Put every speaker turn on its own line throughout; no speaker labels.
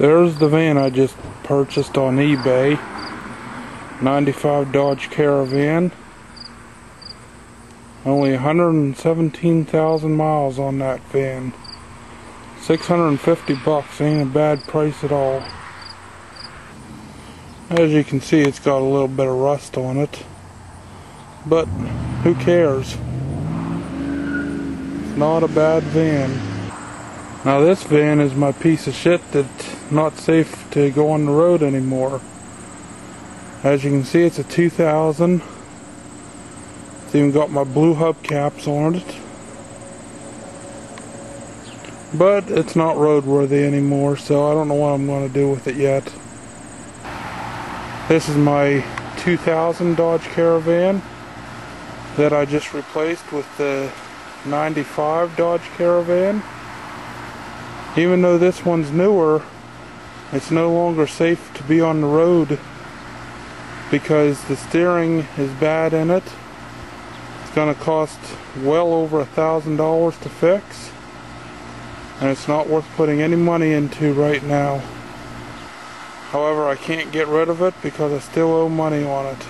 There's the van I just purchased on eBay. 95 Dodge Caravan. Only 117,000 miles on that van. 650 bucks ain't a bad price at all. As you can see, it's got a little bit of rust on it. But who cares? It's not a bad van. Now this van is my piece of shit that's not safe to go on the road anymore. As you can see, it's a 2000. It's even got my blue hubcaps on it. But it's not roadworthy anymore, so I don't know what I'm going to do with it yet. This is my 2000 Dodge Caravan that I just replaced with the 95 Dodge Caravan. Even though this one's newer, it's no longer safe to be on the road because the steering is bad in it. It's going to cost well over a thousand dollars to fix and it's not worth putting any money into right now. However, I can't get rid of it because I still owe money on it.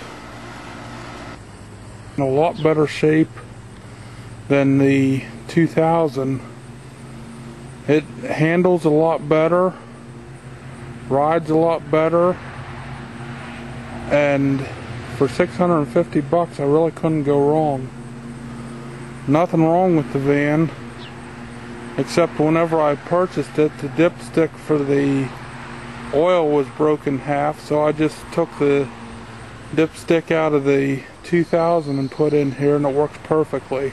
In a lot better shape than the 2000 it handles a lot better, rides a lot better, and for 650 bucks I really couldn't go wrong. Nothing wrong with the van, except whenever I purchased it, the dipstick for the oil was broken half, so I just took the dipstick out of the 2000 and put in here and it works perfectly.